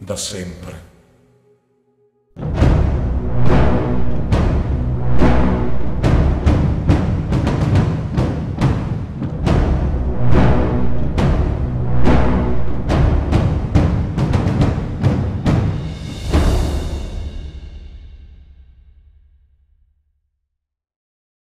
da sempre.